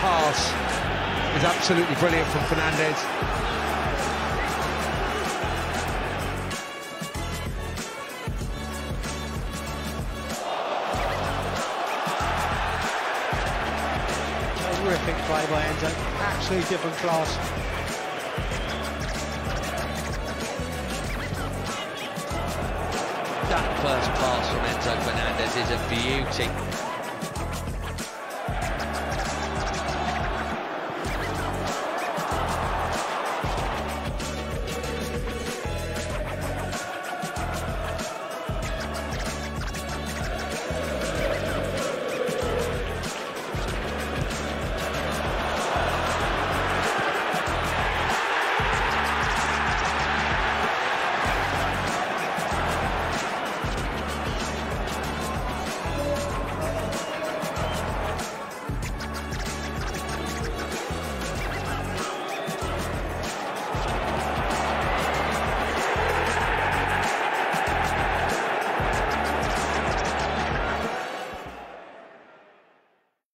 Pass is absolutely brilliant from Fernandez. Terrific play by Enzo, absolutely different class. That first pass from Enzo Fernandez is a beauty.